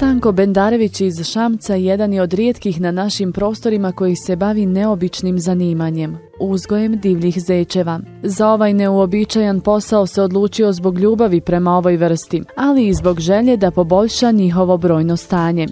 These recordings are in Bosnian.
Stanko Bendarević iz Šamca jedan je od rijetkih na našim prostorima koji se bavi neobičnim zanimanjem, uzgojem divljih zečeva. Za ovaj neuobičajan posao se odlučio zbog ljubavi prema ovoj vrsti, ali i zbog želje da poboljša njihovo brojno stanje.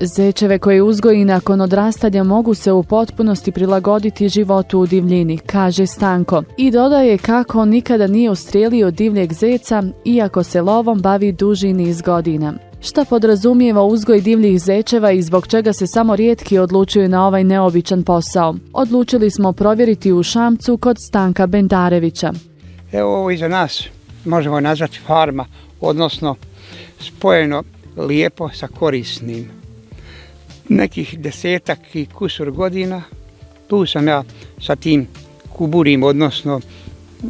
Zečeve koje uzgoji nakon odrastanja mogu se u potpunosti prilagoditi životu u divljini, kaže Stanko. I dodaje kako nikada nije ustrijelio divljeg zeca, iako se lovom bavi duži niz godina. Šta podrazumijeva uzgoj divljih zečeva i zbog čega se samo rijetki odlučuju na ovaj neobičan posao? Odlučili smo provjeriti u Šamcu kod Stanka Bendarevića. Evo ovo iza nas možemo nazvati farma, odnosno spojeno lijepo sa korisnim nekih desetak i kusur godina tu sam ja sa tim kuburim, odnosno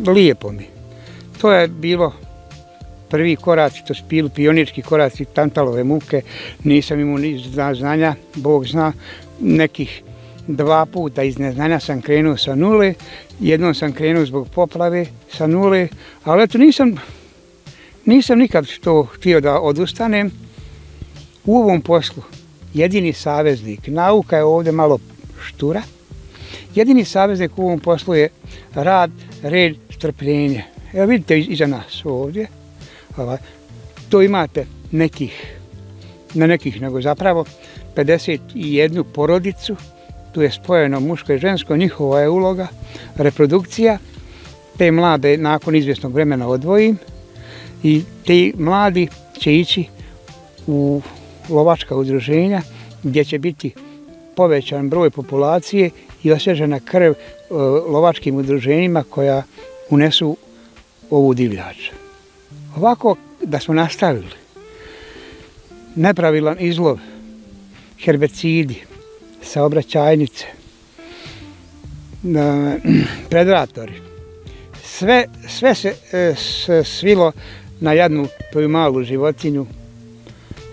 lijepo mi. To je bilo prvi koraci, to su bili pionirski koraci tantalove muke, nisam imao ni znanja, Bog zna, nekih dva puta iz neznanja sam krenuo sa nule, jednom sam krenuo zbog poplave sa nule, ali eto nisam, nisam nikad to htio da odustanem u ovom poslu jedini saveznik. Nauka je ovdje malo štura. Jedini saveznik u ovom poslu je rad, red, strpljenje. Evo vidite iza nas ovdje. To imate nekih, ne nekih, nego zapravo 51 porodicu. Tu je spojeno muško i žensko, njihova je uloga, reprodukcija. Te mlade nakon izvjesnog vremena odvojim i ti mladi će ići u lovačka udruženja gdje će biti povećan broj populacije i osježena krv e, lovačkim udruženjima koja unesu ovu divljač. Ovako da smo nastavili nepravilan izlov, herbicidi, saobraćajnice, e, predatori, sve, sve se e, svilo na jednu toju malu životinju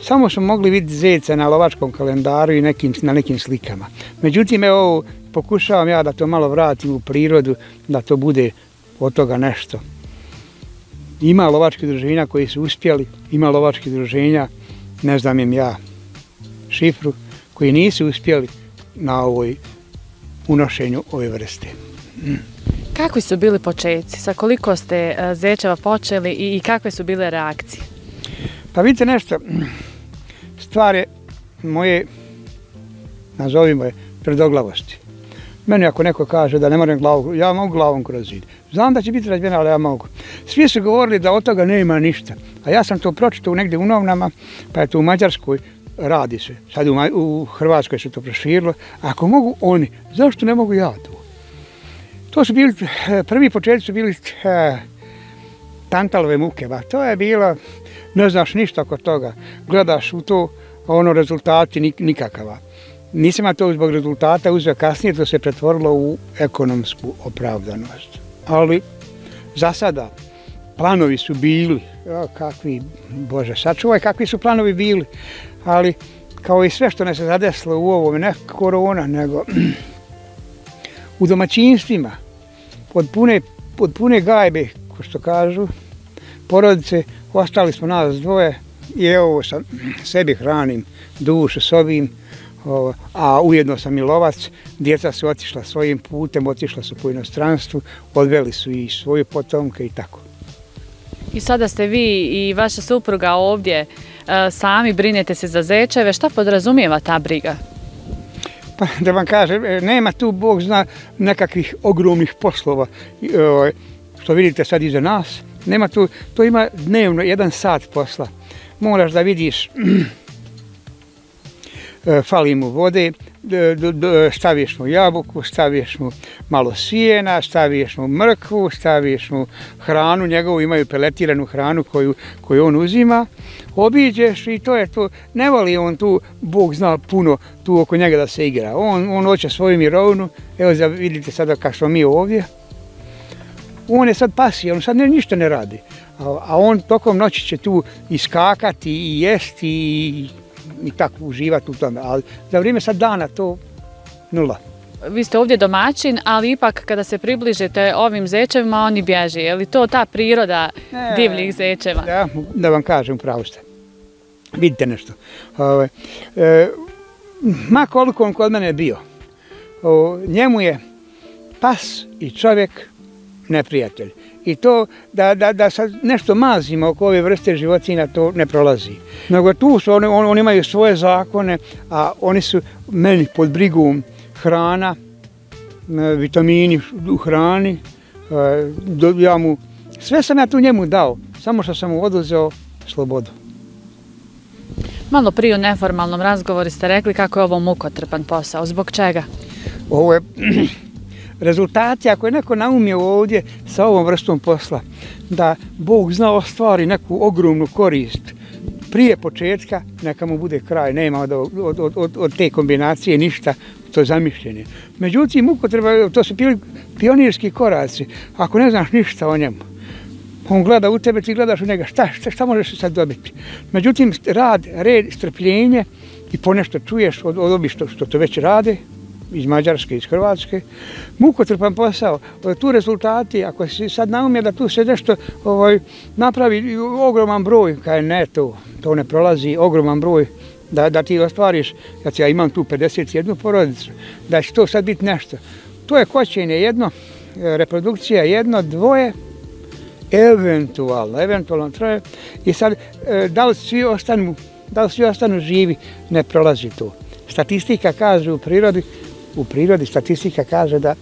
Samo smo mogli vidjeti zeca na lovačkom kalendaru i nekim, na nekim slikama. Međutim, evo, pokušavam ja da to malo vratim u prirodu, da to bude od toga nešto. Ima lovačkih druženja koji su uspjeli, ima lovačkih druženja, ne znam im ja, šifru, koji nisu uspjeli na ovoj unošenju ove vrste. Mm. Kakvi su bili početci? Sa koliko ste eh, zečeva počeli i kakve su bile reakcije? Pa vidite nešto, stvari moje, nazovimo je, predoglavosti. Meni ako neko kaže da ne moram glavu, ja mogu glavom kroz zid. Znam da će biti razbijena, ali ja mogu. Svi su govorili da od toga nema ništa. A ja sam to pročitao negdje u novnama, pa je to u Mađarskoj radi se. Sad u, u Hrvatskoj se to proširilo. Ako mogu oni, zašto ne mogu ja to? To su bili, eh, prvi početci su bili eh, tantalove muke. Ba. To je bilo, ne znaš ništa kod toga. Gledaš u to, ono rezultati nik, nikakava. Nisam to zbog rezultata uzeo kasnije, to se pretvorilo u ekonomsku opravdanost. Ali za sada planovi su bili, o, kakvi, Bože, sačuvaj kakvi su planovi bili, ali kao i sve što ne se zadeslo u ovome, ne korona, nego u domaćinstvima, pod pune, pod pune gajbe, ko što kažu, porodice, ostali smo nas dvoje i evo sam, sebi hranim dušu s ovim, a ujedno sam i lovac, djeca su otišla svojim putem, otišla su po inostranstvu, odveli su i svoje potomke i tako. I sada ste vi i vaša supruga ovdje, e, sami brinete se za zečeve, šta podrazumijeva ta briga? Pa da vam kažem, e, nema tu, Bog zna, nekakvih ogromnih poslova, što vidite sad iza nas, nema tu, to ima dnevno jedan sat posla. Moraš da vidiš, e, E, fali mu vode, e, staviš mu jabuku, staviš mu malo sijena, staviš mu mrkvu, staviš mu hranu, njegovu imaju peletiranu hranu koju, koju on uzima, obiđeš i to je to. Ne voli on tu, Bog zna puno, tu oko njega da se igra. On, on hoće svoju mirovnu, evo vidite sada kako smo mi ovdje, on je sad pasija, on sad ne, ništa ne radi. A, a on tokom noći će tu iskakati i jesti i, i tako uživati u tome. Ali za vrijeme sad dana to nula. Vi ste ovdje domaćin, ali ipak kada se približite ovim zečevima, oni bježi. Je li to ta priroda ne, divljih zečeva? Da, da vam kažem, pravo ste. vidite nešto. Ove, e, ma koliko on kod mene bio, o, njemu je pas i čovjek neprijatelj. I to da, da, da sad nešto mazimo oko ove vrste životinja, to ne prolazi. Nego tu su, oni, oni imaju svoje zakone, a oni su meni pod brigom hrana, vitamini u hrani, ja mu, sve sam ja tu njemu dao, samo što sam mu oduzeo slobodu. Malo prije u neformalnom razgovoru ste rekli kako je ovo mukotrpan posao. Zbog čega? Ovo je rezultati, ako je neko naumio ovdje sa ovom vrstom posla, da Bog zna ostvari neku ogromnu korist prije početka, neka mu bude kraj, nema od, od, od, od te kombinacije ništa, to je zamišljenje. Međutim, mukotreba, to su bili pionirski koraci, ako ne znaš ništa o njemu, on gleda u tebe, ti gledaš u njega, šta, šta, šta možeš sad dobiti? Međutim, rad, red, strpljenje i ponešto čuješ od, od obi što, što to već rade, iz Mađarske, iz Hrvatske, mukotrpan posao. Ovaj, tu rezultati, ako se sad naumije da tu se nešto ovaj, napravi ogroman broj, kaj ne to, to ne prolazi, ogroman broj, da, da ti ostvariš, kad ja imam tu 51 porodicu, da će to sad biti nešto. To je koćenje jedno, e, reprodukcija jedno, dvoje, eventualno, eventualno troje. I sad, e, da li svi ostanu, da li svi ostanu živi, ne prolazi to. Statistika kaže u prirodi, u prirodi statistika kaže da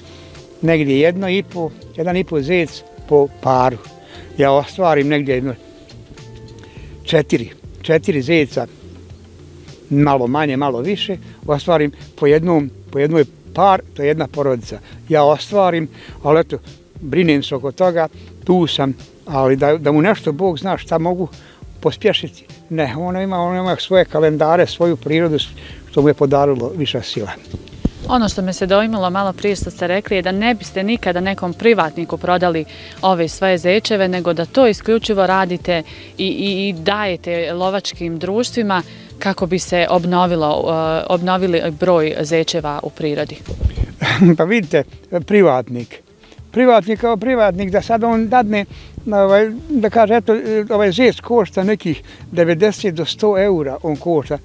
negdje jedno i po, jedan i po zec po paru. Ja ostvarim negdje jedno četiri, četiri zeca, malo manje, malo više, ostvarim po jednom, po jednoj par, to je jedna porodica. Ja ostvarim, ali eto, brinem se oko toga, tu sam, ali da, da mu nešto Bog zna šta mogu pospješiti. Ne, ono ima, ono ima svoje kalendare, svoju prirodu, što mu je podarilo viša sila. Ono što me se dojmilo malo prije što ste rekli je da ne biste nikada nekom privatniku prodali ove svoje zečeve, nego da to isključivo radite i, i, i dajete lovačkim društvima kako bi se obnovilo, uh, obnovili broj zečeva u prirodi. pa vidite, privatnik. Privatnik kao privatnik, da sad on dadne, ovaj, da kaže, eto, ovaj zec košta nekih 90 do 100 eura, on košta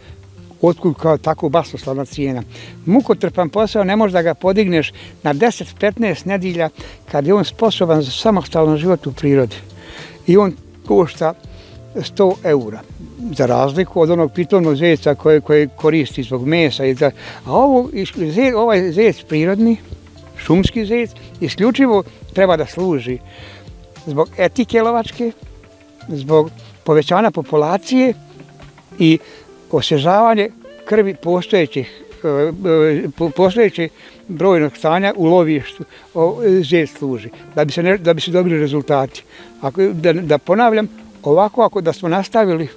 otkud kao tako basnoslovna cijena. Mukotrpan posao ne može da ga podigneš na 10-15 nedilja kad je on sposoban za samostalan život u prirodi. I on košta 100 eura za razliku od onog pitovnog zeca koje, koje koristi zbog mesa. I za, a ovo, zec, ovaj zec prirodni, šumski zec, isključivo treba da služi zbog etike lovačke, zbog povećana populacije i osježavanje krvi postojećih e, e, postojeće brojnog stanja u lovištu zec služi, da bi se, ne, da bi se dobili rezultati. Ako, da, da ponavljam, ovako ako da smo nastavili,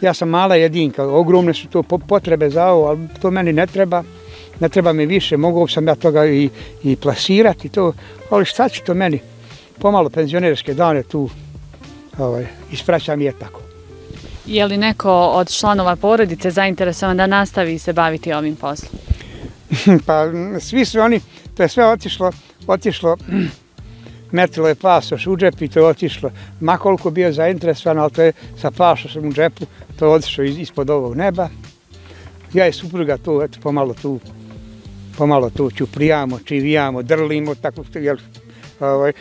ja sam mala jedinka, ogromne su to potrebe za ovo, ali to meni ne treba, ne treba mi više, mogu sam ja toga i, i plasirati to, ali šta će to meni? Pomalo penzionerske dane tu ovaj, ispraćam je tako. Je li neko od članova porodice zainteresovan da nastavi se baviti ovim poslom? pa svi su oni, to je sve otišlo, otišlo, metilo je pasoš u džep i to je otišlo. Makoliko bio zainteresovan, ali to je sa pasošem u džepu, to je otišlo ispod ovog neba. Ja i supruga tu, eto, pomalo tu, pomalo tu čuprijamo, čivijamo, drlimo, tako, jel, ovaj,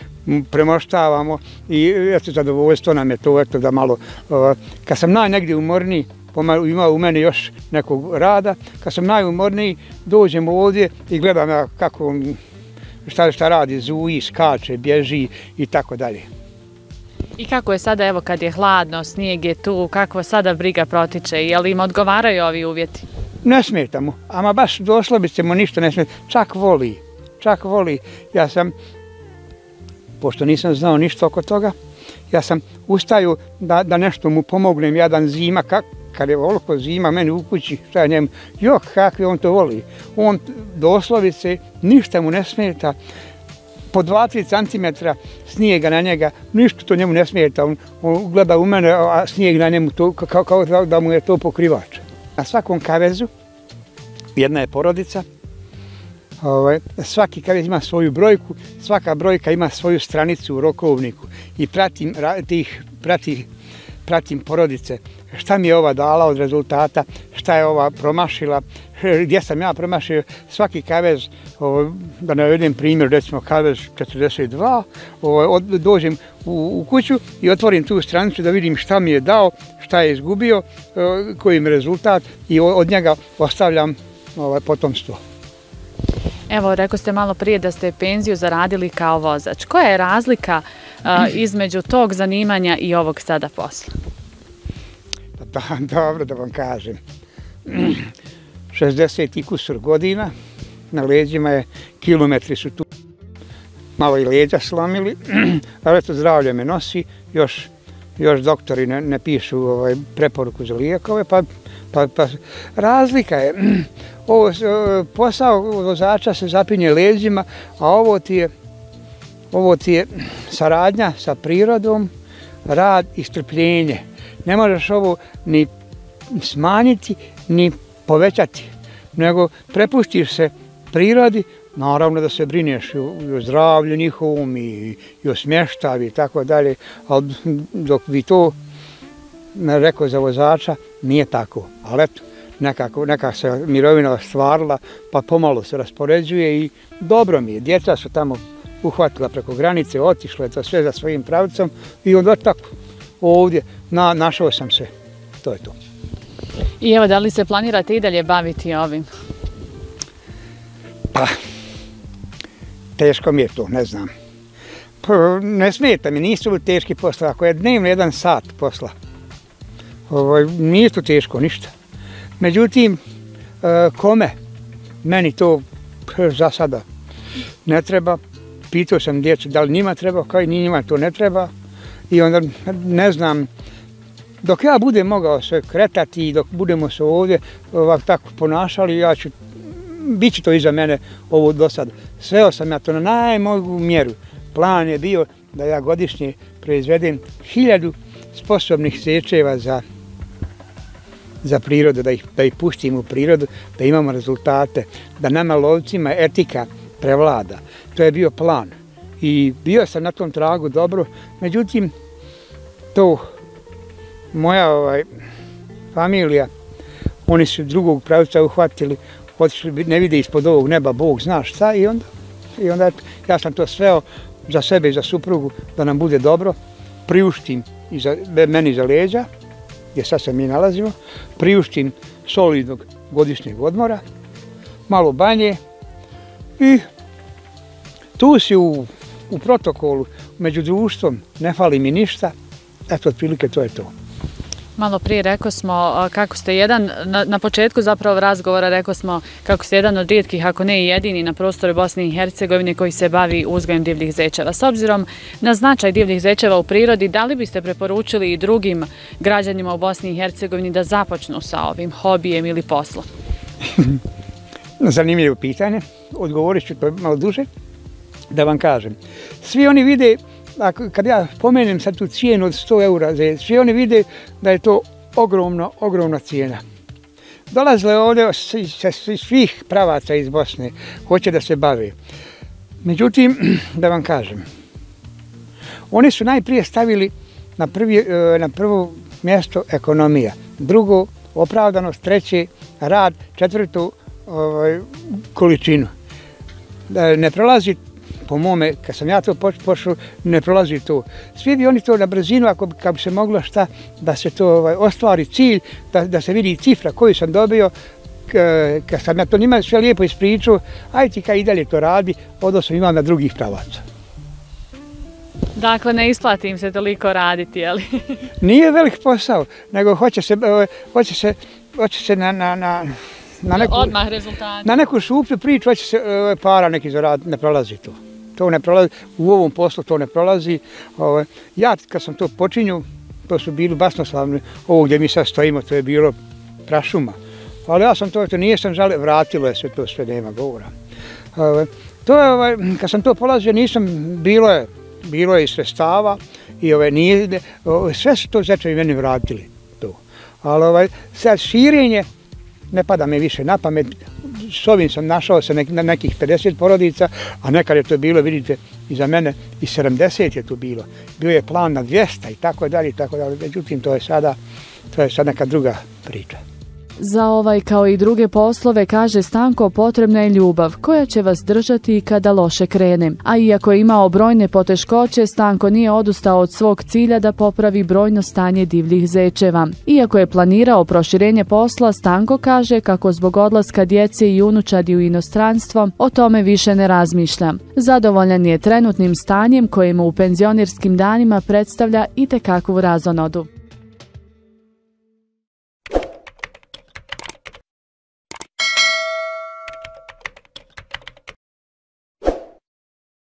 premoštavamo i eto, zadovoljstvo nam je to, eto, da malo, ovaj, kad sam naj negdje umorniji, ima u mene još nekog rada, kad sam najumorniji, dođem ovdje i gledam ja kako šta, šta radi, zuji, skače, bježi i tako dalje. I kako je sada, evo, kad je hladno, snijeg je tu, kakva sada briga protiče, je li im odgovaraju ovi uvjeti? Ne smeta mu, ama baš došlo bi se mu ništa ne smeta, čak voli, čak voli. Ja sam pošto nisam znao ništa oko toga, ja sam ustaju da, da nešto mu pomognem, jedan zima, kak, kad je oliko zima meni u kući, šta je njemu, jok, kakvi on to voli. On doslovice, ništa mu ne smeta, po 20 cm snijega na njega, ništa to njemu ne smeta, on, on gleda u mene, a snijeg na njemu, to, kao, kao da, da mu je to pokrivač. Na svakom kavezu jedna je porodica, ovaj, svaki kavez ima svoju brojku, svaka brojka ima svoju stranicu u rokovniku i pratim tih, prati pratim porodice, šta mi je ova dala od rezultata, šta je ova promašila, gdje sam ja promašio? Svaki kavez, ovaj, da ne navedem primjer, recimo kavez 42, ovaj, dođem u, kuću i otvorim tu stranicu da vidim šta mi je dao, šta je izgubio, eh, koji mi je rezultat i od njega ostavljam ovaj, potomstvo. Evo, rekao ste malo prije da ste penziju zaradili kao vozač. Koja je razlika između tog zanimanja i ovog sada posla? Pa da, dobro da vam kažem. 60 i kusur godina, na leđima je, kilometri su tu, malo i leđa slomili, ali eto zdravlje me nosi, još, još doktori ne, ne pišu ovaj, preporuku za lijekove, pa, pa, pa razlika je, ovo, posao vozača se zapinje leđima, a ovo ti je, ovo ti je saradnja sa prirodom, rad i strpljenje. Ne možeš ovo ni smanjiti, ni povećati, nego prepuštiš se prirodi, naravno da se brineš i o zdravlju njihovom i, i o smještavi i tako dalje, ali dok bi to ne rekao za vozača, nije tako. Ali eto, nekako, nekako se mirovina stvarila, pa pomalo se raspoređuje i dobro mi je. Djeca su tamo uhvatila preko granice, otišla je to sve za svojim pravicom i onda tako ovdje na, našao sam se. To je to. I evo, da li se planirate i dalje baviti ovim? Pa, teško mi je to, ne znam. Pa, ne smijete mi, nisu teški posla. Ako je dnevno jedan sat posla, ovaj, nije to teško, ništa. Međutim, e, kome? Meni to za sada ne treba. Pitao sam djecu da li njima treba, kao i njima to ne treba. I onda ne znam, dok ja budem mogao se kretati i dok budemo se ovdje ovak tako ponašali, ja ću, bit će to iza mene ovo do sada. Sveo sam ja to na najmogu mjeru. Plan je bio da ja godišnje proizvedem hiljadu sposobnih sečeva za za prirodu, da ih, da ih pustimo u prirodu, da imamo rezultate, da nama lovcima etika prevlada. To je bio plan. I bio sam na tom tragu dobro, međutim, to moja ovaj, familija, oni su drugog pravca uhvatili, otišli, ne vide ispod ovog neba, Bog zna šta, i onda, i onda ja sam to sveo za sebe i za suprugu da nam bude dobro, priuštim i za, meni za leđa, gdje sad se mi nalazimo, priuštim solidnog godišnjeg odmora, malo banje i tu si u, u protokolu među društvom, ne fali mi ništa, eto, otprilike to je to. Malo prije rekao smo kako ste jedan, na, na početku zapravo razgovora rekao smo kako ste jedan od rijetkih, ako ne i jedini na prostoru Bosne i Hercegovine koji se bavi uzgojem divljih zečeva. S obzirom na značaj divljih zečeva u prirodi, da li biste preporučili i drugim građanima u Bosni i Hercegovini da započnu sa ovim hobijem ili poslom? Zanimljivo pitanje. Odgovorit ću to malo duže da vam kažem. Svi oni vide kad ja pomenem sad tu cijenu od 100 eura za svi oni vide da je to ogromno, ogromna cijena. Dolazle ovdje sa svih pravaca iz Bosne, hoće da se bave. Međutim, da vam kažem, oni su najprije stavili na, prvi, e, na prvo mjesto ekonomija, drugo opravdanost, treće rad, četvrtu ovaj, količinu. Da ne prolazi po mome, kad sam ja to pošao, ne prolazi to. Svi bi oni to na brzinu, ako bi se moglo šta, da se to ovaj, ostvari cilj, da, da se vidi cifra koju sam dobio, kad sam ja to njima sve lijepo ispričao, aj ti kaj i dalje to radi, odnosno imam na drugih pravaca. Dakle, ne isplati im se toliko raditi, ali... Nije velik posao, nego hoće se, ovaj, hoće se, hoće se na, na, na, na neku, Odmah rezultati. Na neku šuplju priču, hoće se ovaj, para neki zaraditi, ne prolazi to to ne prolazi, u ovom poslu to ne prolazi. Ovaj, ja kad sam to počinju, to su bili basnoslavni, ovo gdje mi sad stojimo, to je bilo prašuma. Ali ja sam to, to nijesam žalio, vratilo je se to sve, nema govora. Ovaj, to je, ovaj, kad sam to polazio, nisam, bilo je, bilo je i sredstava, i ove, nije, ovaj, sve su to zečevi meni vratili. To. Ali ovaj, sad širenje, ne pada mi više na pamet, s ovim sam našao se nek, na nekih 50 porodica, a nekad je to bilo, vidite, i za mene i 70 je tu bilo. Bio je plan na 200 i tako dalje i tako dalje. Međutim, to je sada, to je sad neka druga priča. Za ovaj kao i druge poslove, kaže Stanko, potrebna je ljubav koja će vas držati kada loše krene. A iako je imao brojne poteškoće, Stanko nije odustao od svog cilja da popravi brojno stanje divljih zečeva. Iako je planirao proširenje posla, Stanko kaže kako zbog odlaska djece i unučadi u inostranstvo o tome više ne razmišlja. Zadovoljan je trenutnim stanjem koje mu u penzionerskim danima predstavlja i tekakvu razonodu.